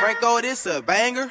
Franco, this a banger.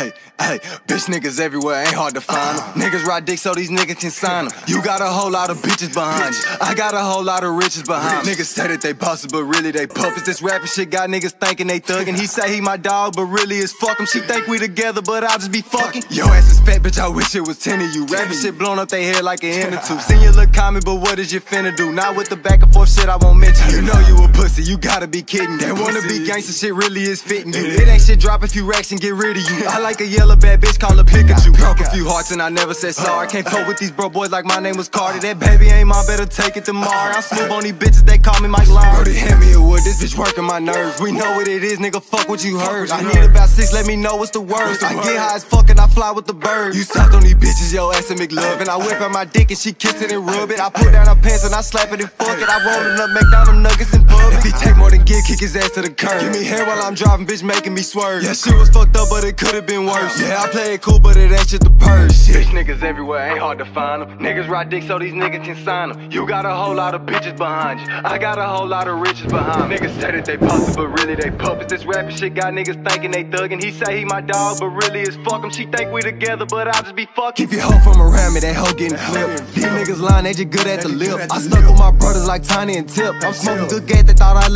Hey, hey, bitch niggas everywhere, ain't hard to find them. Niggas ride dick so these niggas can sign them. You got a whole lot of bitches behind you. I got a whole lot of riches behind me. Niggas say that they bosses, but really they puppets. This rapping shit got niggas thinking they thuggin'. He say he my dog, but really is fuck him. She think we together, but I'll just be fucking. Yo ass is fat, bitch, I wish it was 10 of you. Rapping shit blown up they head like an inner tube. Seen you look comment, but what is you finna do? Not with the back and forth shit, I won't mention. You know you a pussy, you gotta be kidding. That wanna be gangster shit really is fitting you. It ain't shit drop if you racks and get rid of you. I like a yellow bad bitch, call a Pikachu. Broke a few hearts and I never said sorry. Uh. Can't fuck with these bro boys like my name was Carter. That baby ain't mine, better take it tomorrow. I'm smooth on these bitches, they call me Mike Lyon. Brody, hand me a wood, bitch working my nerves. We know what it is, nigga, fuck what you heard. I need about six, let me know what's the worst. I get high as fuck and I fly with the birds. You suck on these bitches, yo ass and McLove. And I whip out my dick and she kiss it and rub it. I put down her pants and I slap it and fuck it. I roll it up, make down them nuggets and pub. If he take more than get, kick his ass to the curb. Give me hair while I'm driving, bitch, making me swerve. Yeah, shit was fucked up, but it could've been worse. Yeah, I play it cool, but it ain't shit the purse. Shit. Bitch niggas everywhere, ain't hard to find them. Niggas ride dick so these niggas can sign them. You got a whole lot of bitches behind you. I got a whole lot of riches behind me. Niggas say that they pussy, but really they puppets. This rapping shit got niggas thinking they thuggin'. He say he my dog, but really it's fuck him. She think we together, but I'll just be fuckin'. Keep your hoe from around me, that hoe getting flipped. These niggas lying, they just good at the lip. I stuck with my brothers like Tiny and Tip. I'm smoking good gas, they thought I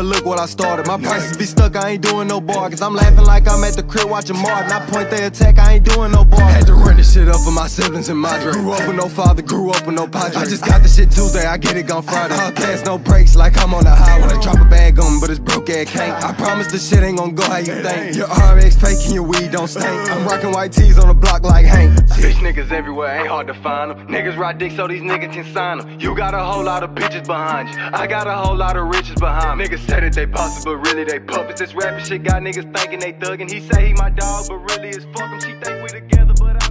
but look what I started. My prices be stuck, I ain't doing no bargains. I'm laughing like I'm at the crib watching Martin. I point they attack, I ain't doing no bar. Had to run this shit up for my siblings and my dream. Grew up with no father, grew up with no padre. I just got the shit Tuesday, I get it gone Friday. I pass, no brakes, like I'm on the highway. Drop a bag on me, but it's broke ass can't. I promise the shit ain't gon' go how you think. Your RX fake and your weed don't stink. I'm rocking white tees on the block like Hank. Bitch niggas everywhere, ain't hard to find them. Niggas ride dick so these niggas can sign them. You got a whole lot of bitches behind you. I got a whole lot of riches behind me. Niggas say that they bosses, but really they puppets. This rapping shit got niggas thinking they thuggin'. He say he my dog, but really it's fuck him. She think we together, but I